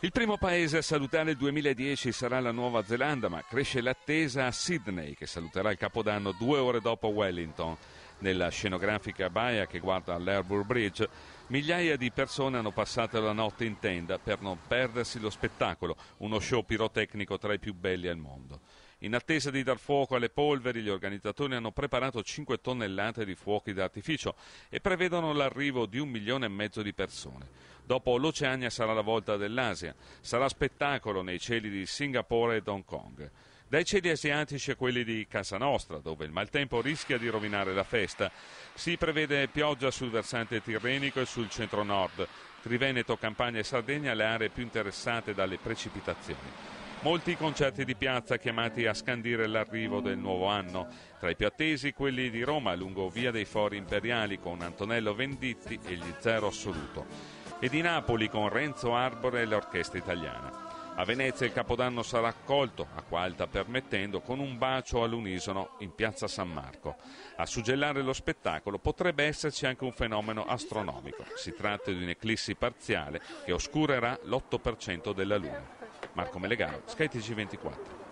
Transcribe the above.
Il primo paese a salutare il 2010 sarà la Nuova Zelanda, ma cresce l'attesa a Sydney, che saluterà il Capodanno due ore dopo Wellington. Nella scenografica baia che guarda l'Airburg Bridge, migliaia di persone hanno passato la notte in tenda per non perdersi lo spettacolo, uno show pirotecnico tra i più belli al mondo. In attesa di dar fuoco alle polveri, gli organizzatori hanno preparato 5 tonnellate di fuochi d'artificio e prevedono l'arrivo di un milione e mezzo di persone. Dopo l'Oceania sarà la volta dell'Asia, sarà spettacolo nei cieli di Singapore ed Hong Kong. Dai cieli asiatici a quelli di Casa Nostra, dove il maltempo rischia di rovinare la festa, si prevede pioggia sul versante tirrenico e sul centro-nord, Triveneto, Campania e Sardegna le aree più interessate dalle precipitazioni. Molti concerti di piazza chiamati a scandire l'arrivo del nuovo anno. Tra i più attesi quelli di Roma lungo Via dei Fori Imperiali con Antonello Venditti e gli Zero Assoluto. E di Napoli con Renzo Arbore e l'Orchestra Italiana. A Venezia il Capodanno sarà accolto, acqua alta permettendo, con un bacio all'unisono in piazza San Marco. A suggellare lo spettacolo potrebbe esserci anche un fenomeno astronomico. Si tratta di un'eclissi parziale che oscurerà l'8% della Luna. Marco Melegano, SkyTG24.